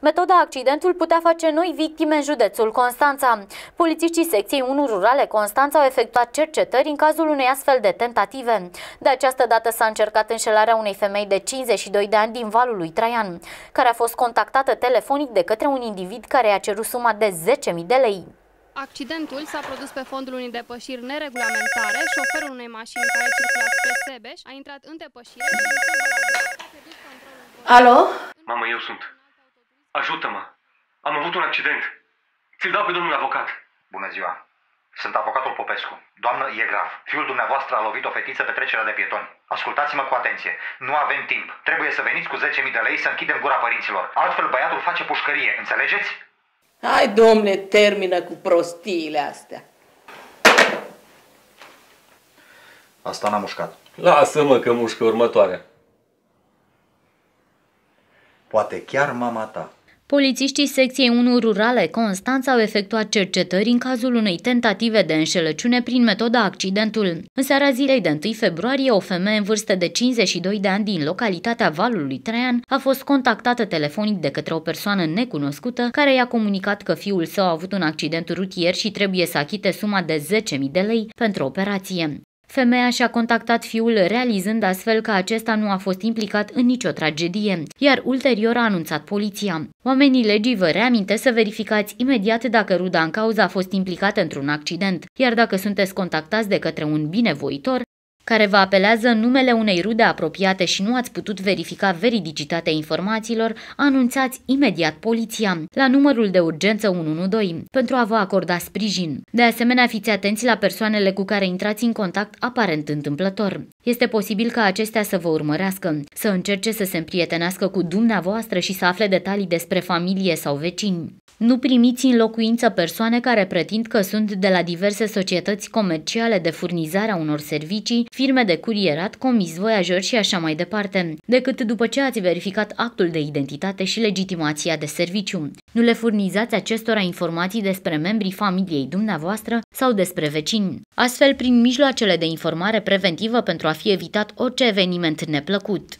Metoda accidentul putea face noi victime în județul Constanța. Polițiștii secției 1 rurale Constanța au efectuat cercetări în cazul unei astfel de tentative. De această dată s-a încercat înșelarea unei femei de 52 de ani din valul lui Traian, care a fost contactată telefonic de către un individ care i-a cerut suma de 10.000 de lei. Accidentul s-a produs pe fondul unei depășiri neregulamentare. Șoferul unei mașini care circula spre Sebeș a intrat în depășire și în Alo? Mamă, eu sunt. Ajută-mă! Am avut un accident. Ți-l dau pe domnul avocat. Bună ziua! Sunt avocatul Popescu. Doamnă, e grav. Fiul dumneavoastră a lovit o fetiță pe trecerea de pietoni. Ascultați-mă cu atenție. Nu avem timp. Trebuie să veniți cu 10.000 de lei să închidem gura părinților. Altfel băiatul face pușcărie. Înțelegeți? Hai, domne, termină cu prostiile astea. Asta n-a mușcat. Lasă-mă că mușcă următoarea. Poate chiar mama ta. Polițiștii secției 1 rurale Constanța au efectuat cercetări în cazul unei tentative de înșelăciune prin metoda accidentul. În seara zilei de 1 februarie, o femeie în vârstă de 52 de ani din localitatea Valului Traian a fost contactată telefonic de către o persoană necunoscută care i-a comunicat că fiul său a avut un accident rutier și trebuie să achite suma de 10.000 de lei pentru operație. Femeia și-a contactat fiul realizând astfel că acesta nu a fost implicat în nicio tragedie, iar ulterior a anunțat poliția. Oamenii legii vă reaminte să verificați imediat dacă ruda în cauză a fost implicată într-un accident, iar dacă sunteți contactați de către un binevoitor, care vă apelează în numele unei rude apropiate și nu ați putut verifica veridicitatea informațiilor, anunțați imediat poliția la numărul de urgență 112 pentru a vă acorda sprijin. De asemenea, fiți atenți la persoanele cu care intrați în contact aparent întâmplător. Este posibil ca acestea să vă urmărească, să încerce să se împrietenească cu dumneavoastră și să afle detalii despre familie sau vecini. Nu primiți în locuință persoane care pretind că sunt de la diverse societăți comerciale de furnizare a unor servicii, firme de curierat, comis voiajori și așa mai departe, decât după ce ați verificat actul de identitate și legitimația de serviciu. Nu le furnizați acestora informații despre membrii familiei dumneavoastră sau despre vecini. Astfel, prin mijloacele de informare preventivă pentru a fi evitat orice eveniment neplăcut.